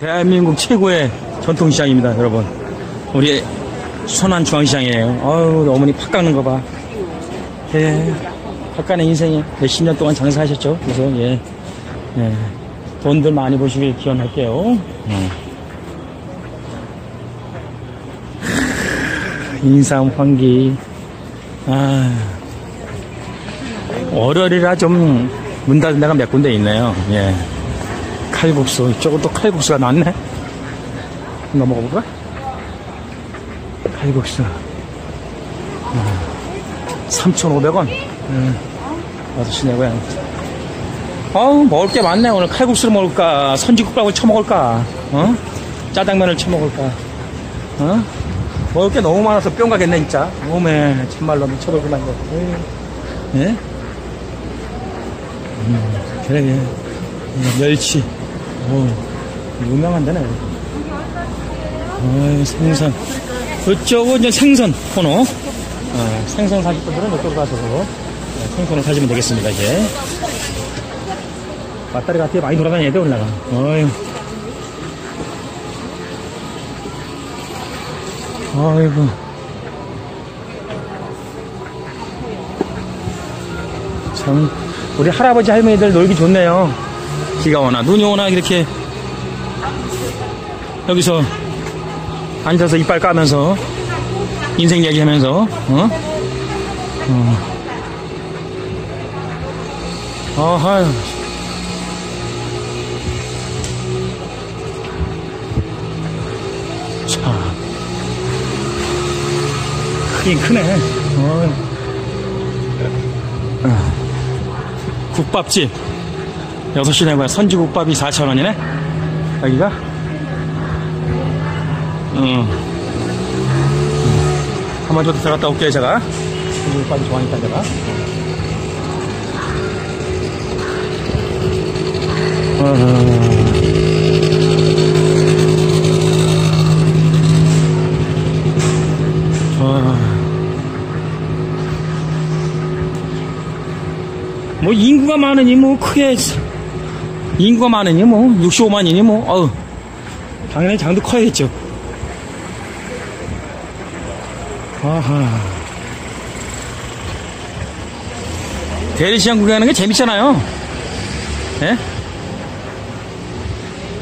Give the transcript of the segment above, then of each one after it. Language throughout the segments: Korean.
대한민국 최고의 전통시장입니다, 여러분. 우리 선안 중앙시장이에요. 아유, 어머니 팥 깎는 거 봐. 예. 팥 깎는 인생에 몇십 년 동안 장사하셨죠. 그래서, 예. 예. 돈들 많이 보시길 기원할게요. 예. 인삼, 환기. 아. 월요일이라 좀 문 닫은 데가 몇 군데 있네요. 예. 칼국수. 이쪽은 또 칼국수가 나왔네. 한번 먹어볼까? 칼국수. 어, 3,500원. 음, 6시 내고요. 어우, 먹을 게 많네. 오늘 칼국수를 먹을까? 선지국밥을 쳐먹을까? 어? 짜장면을 쳐먹을까? 어? 먹을 게 너무 많아서 뿅 가겠네, 진짜. 오메, 참말로 미쳐버리구만, 이거. 예? 음, 그래. 음, 멸치. 오, 유명한 데네. 어, 생선. 그쪽은 이제 생선 코너. 어, 생선 사실 분들은 이쪽으로 가서 어, 생선을 사시면 되겠습니다, 이제. 맞다리가 되게 많이 돌아다녀야 돼, 올라가. 어휴. 아이고. 참, 우리 할아버지 할머니들 놀기 좋네요. 비가 오나, 눈이 오나, 이렇게. 여기서 앉아서 이빨 까면서, 인생 얘기 하면서, 어? 어. 아하유. 참. 크긴 크네. 어. 국밥집. 6시 내고야 선지국밥이 4,000원이네? 여기가? 응. 한번 저도 들어갔다 올게요, 제가. 선지국밥이 좋아하니까, 제가. 아. 뭐 인구가 많으니 뭐 크게 인구가 많으니 뭐 65만이니 뭐 어우. 당연히 장도 커야겠죠. 아하. 대리시장 구경하는 게 재밌잖아요. 예?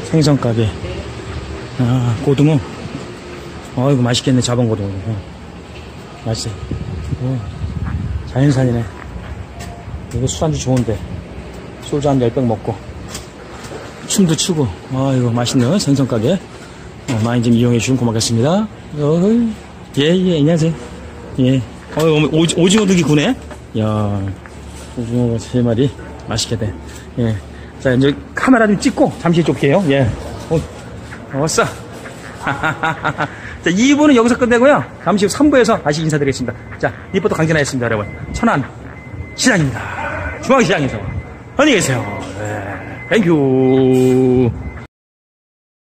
생선 가게. 아 고등어. 어이구 맛있겠네 잡은 고등어. 어. 맛있어 어. 자연산이네. 이거 술안주 좋은데. 소주 한 10병 먹고 춤도 추고 아 이거 맛있는 생선 가게. 어, 많이 좀 이용해 주시면 고맙겠습니다. 예예 안녕하세요. 예. 어, 오 징어 두기 구네? 야 오징어 세 마리 맛있겠네 예자 이제 카메라 좀 찍고 잠시 좁게요. 예. 어, 왔어. 자 2부는 여기서 끝내고요. 잠시 후 3부에서 다시 인사드리겠습니다. 자 리포터 강진아였습니다 여러분. 천안 시장입니다. 중앙시장에서 안녕히 계세요. 네, 땡큐